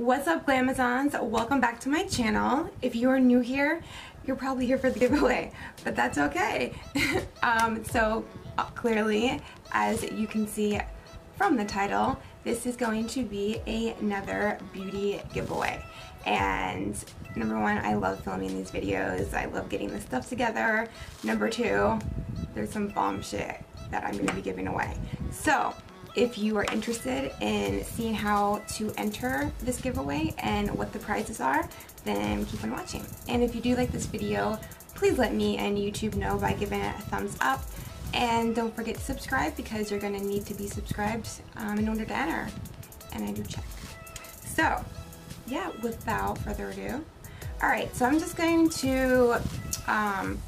What's up Glamazons? Welcome back to my channel. If you are new here, you're probably here for the giveaway, but that's okay. um, so uh, clearly, as you can see from the title, this is going to be another beauty giveaway. And number one, I love filming these videos. I love getting this stuff together. Number two, there's some bomb shit that I'm to be giving away. So if you are interested in seeing how to enter this giveaway and what the prizes are, then keep on watching. And if you do like this video, please let me and YouTube know by giving it a thumbs up. And don't forget to subscribe because you're going to need to be subscribed um, in order to enter. And I do check. So, yeah, without further ado. Alright, so I'm just going to um,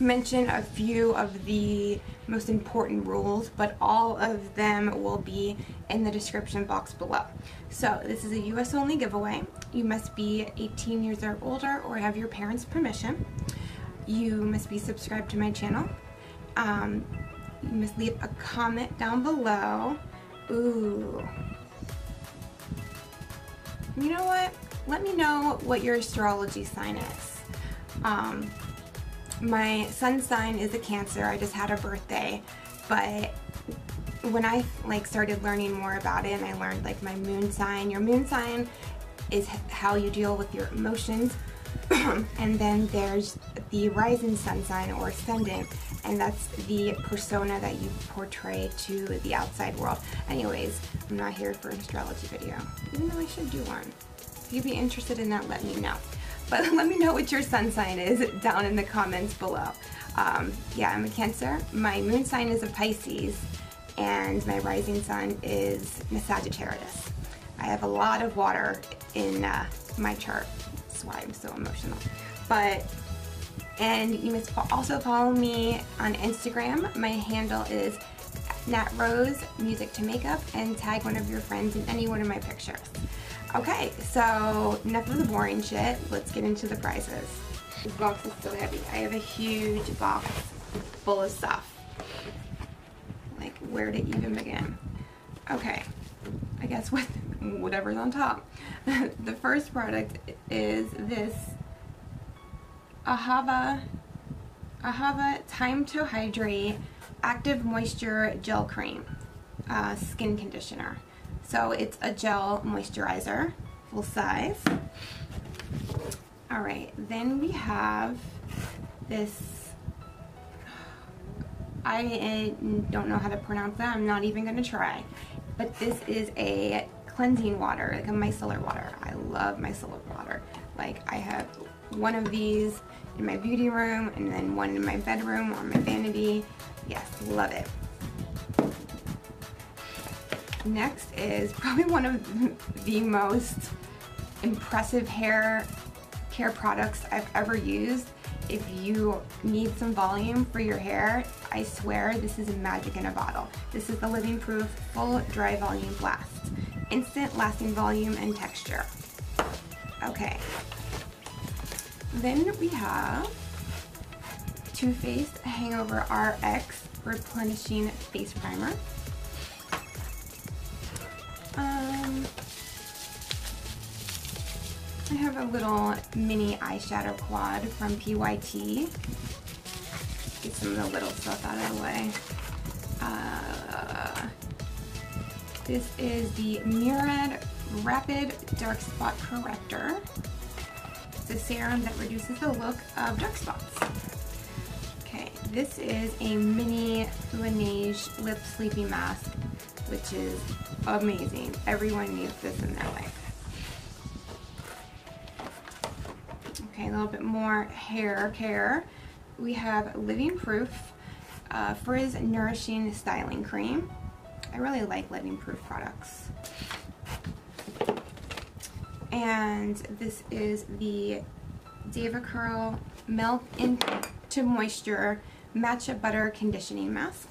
mention a few of the most important rules, but all of them will be in the description box below. So this is a US only giveaway. You must be 18 years or older or have your parents' permission. You must be subscribed to my channel. Um, you must leave a comment down below. Ooh. You know what? Let me know what your astrology sign is. Um, my sun sign is a Cancer. I just had a birthday, but when I like started learning more about it and I learned like my moon sign, your moon sign is how you deal with your emotions. and then there's the rising sun sign or ascendant and that's the persona that you portray to the outside world. Anyways, I'm not here for an astrology video, even though I should do one. If you'd be interested in that, let me know. But let me know what your sun sign is down in the comments below. Um, yeah, I'm a Cancer. My moon sign is a Pisces, and my rising sun is a Sagittarius. I have a lot of water in uh, my chart. That's why I'm so emotional. But, and you must also follow me on Instagram. My handle is Nat Rose Music to Makeup and tag one of your friends in any one of my pictures. Okay, so enough of the boring shit. Let's get into the prizes. This box is so heavy. I have a huge box full of stuff. Like, where to even begin? Okay, I guess with whatever's on top. the first product is this Ahava, Ahava Time to Hydrate Active Moisture Gel Cream uh, Skin Conditioner. So it's a gel moisturizer, full size. All right, then we have this, I don't know how to pronounce that, I'm not even gonna try. But this is a cleansing water, like a micellar water. I love micellar water. Like I have one of these in my beauty room and then one in my bedroom on my vanity. Yes, love it. Next is probably one of the most impressive hair care products I've ever used. If you need some volume for your hair, I swear this is magic in a bottle. This is the Living Proof Full Dry Volume Blast. Instant lasting volume and texture. Okay. Then we have Too Faced Hangover RX Replenishing Face Primer. I have a little mini eyeshadow quad from PYT. Get some of the little stuff out of the way. Uh, this is the Murad Rapid Dark Spot Corrector. It's a serum that reduces the look of dark spots. Okay, this is a mini Laneige Lip Sleeping Mask, which is amazing. Everyone needs this in their life. Okay, a little bit more hair care. We have Living Proof uh, Frizz Nourishing Styling Cream. I really like Living Proof products. And this is the DevaCurl Melt into Moisture Matcha Butter Conditioning Mask.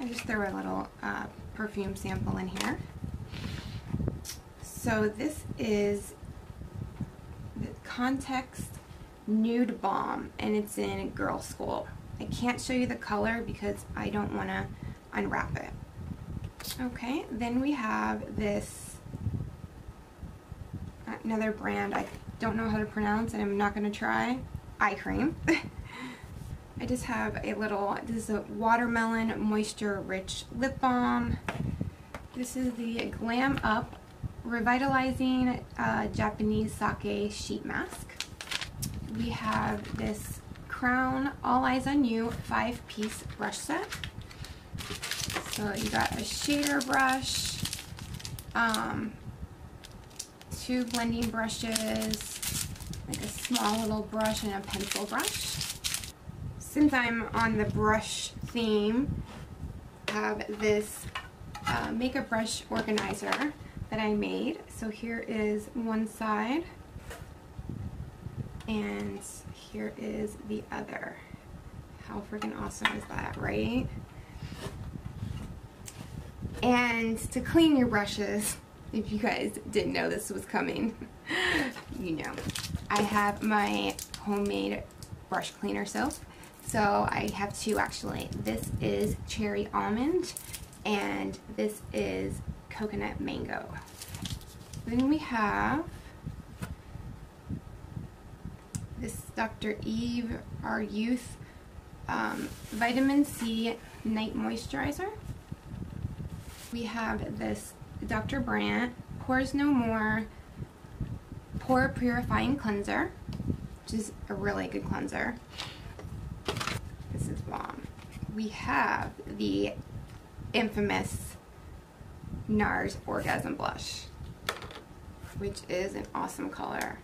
I just threw a little uh, perfume sample in here. So this is the Context Nude Balm and it's in Girl School. I can't show you the color because I don't want to unwrap it. Okay, then we have this, uh, another brand I don't know how to pronounce and I'm not going to try. Eye cream. I just have a little, this is a watermelon moisture rich lip balm. This is the Glam Up Revitalizing uh, Japanese Sake Sheet Mask. We have this Crown All Eyes on You five piece brush set. So you got a shader brush, um, two blending brushes, like a small little brush and a pencil brush. Since I'm on the brush theme, I have this uh, makeup brush organizer that I made. So here is one side and here is the other. How freaking awesome is that, right? And to clean your brushes, if you guys didn't know this was coming, you know, I have my homemade brush cleaner soap. So I have two actually. This is cherry almond and this is coconut mango. Then we have this Dr. Eve Our Youth um, Vitamin C Night Moisturizer. We have this Dr. Brandt Pores No More Pore Purifying Cleanser, which is a really good cleanser. This is bomb. We have the infamous NARS Orgasm Blush, which is an awesome color.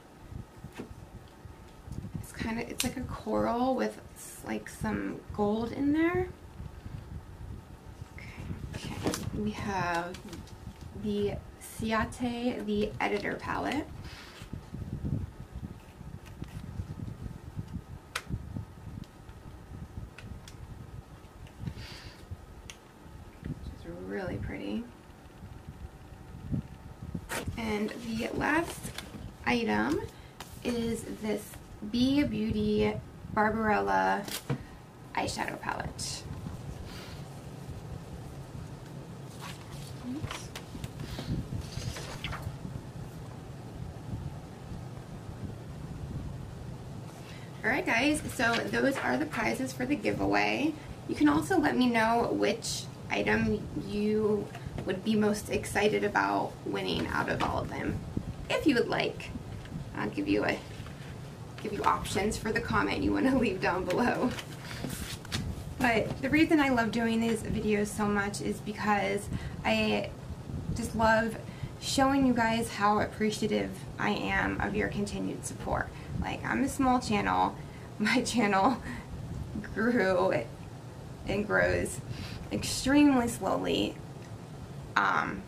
Kind of, it's like a coral with like some gold in there. Okay, okay. we have the Ciate, the Editor Palette. Which is really pretty. And the last item is this Be Beauty Barbarella eyeshadow palette. Alright guys, so those are the prizes for the giveaway. You can also let me know which item you would be most excited about winning out of all of them. If you would like, I'll give you a give you options for the comment you want to leave down below. But the reason I love doing these videos so much is because I just love showing you guys how appreciative I am of your continued support. Like, I'm a small channel. My channel grew and grows extremely slowly. Um,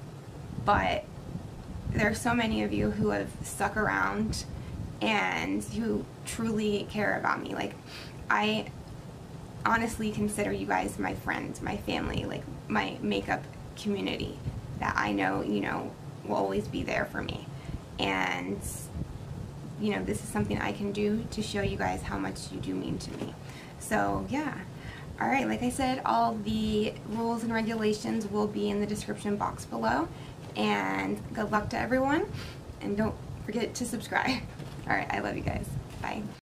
but are so many of you who have stuck around and who truly care about me. Like, I honestly consider you guys my friends, my family, like my makeup community that I know, you know, will always be there for me. And, you know, this is something I can do to show you guys how much you do mean to me. So, yeah. Alright, like I said, all the rules and regulations will be in the description box below. And good luck to everyone. And don't forget to subscribe. Alright, I love you guys. Bye.